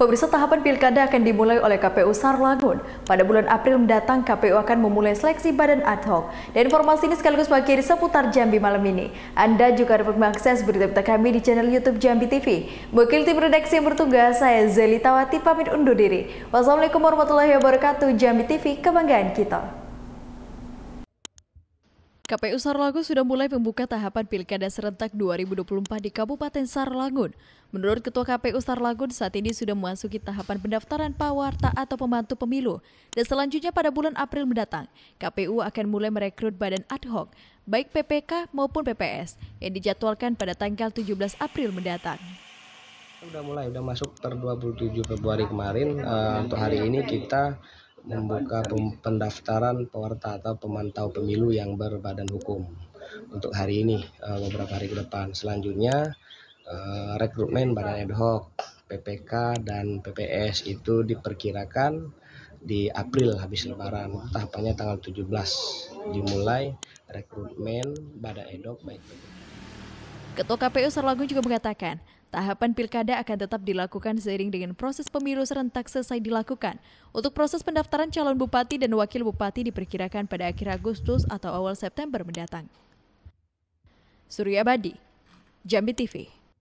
Pemirsa tahapan pilkada akan dimulai oleh KPU Sarlangun. Pada bulan April mendatang, KPU akan memulai seleksi badan ad hoc. Dan informasi ini sekaligus mengakhiri seputar Jambi malam ini. Anda juga dapat mengakses berita-berita kami di channel YouTube Jambi TV. Wakil tim redaksi yang bertugas, saya Zeli Tawati pamit undur diri. Wassalamualaikum warahmatullahi wabarakatuh. Jambi TV, kebanggaan kita. KPU Sarlangun sudah mulai membuka tahapan Pilkada serentak 2024 di Kabupaten Sarlangun. Menurut Ketua KPU Sarlangun, saat ini sudah memasuki tahapan pendaftaran pawarta atau pembantu pemilu. Dan selanjutnya pada bulan April mendatang, KPU akan mulai merekrut badan ad hoc, baik PPK maupun PPS, yang dijadwalkan pada tanggal 17 April mendatang. Sudah mulai, sudah masuk per 27 Februari kemarin. Uh, untuk hari ini kita membuka pendaftaran pewarta atau pemantau pemilu yang berbadan hukum untuk hari ini uh, beberapa hari ke depan. Selanjutnya uh, rekrutmen badan ad hoc PPK dan PPS itu diperkirakan di April habis lebaran. Tahapannya tanggal 17 dimulai rekrutmen badan ad hoc baik Ketua KPU Sarlagun juga mengatakan, Tahapan pilkada akan tetap dilakukan seiring dengan proses pemilu serentak selesai dilakukan. Untuk proses pendaftaran calon bupati dan wakil bupati diperkirakan pada akhir Agustus atau awal September mendatang. Surya Badi, Jambi TV.